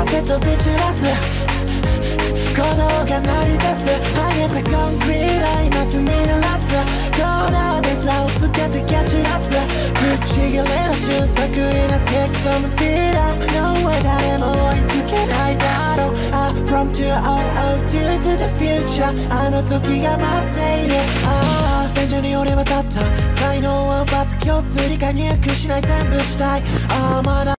汗とビチらラス鼓動が鳴り出す上げたコンクリート今踏み鳴らすコーナーで差をつけて蹴散らすぶっちぎれの瞬足いなステックそのフィーラー No way 誰も追いつけないだろう Ah, From 2002 to the future あの時が待っている。oh 戦場に俺は立った。才能は奪った共通理解にくしない。全部したい。ああまだ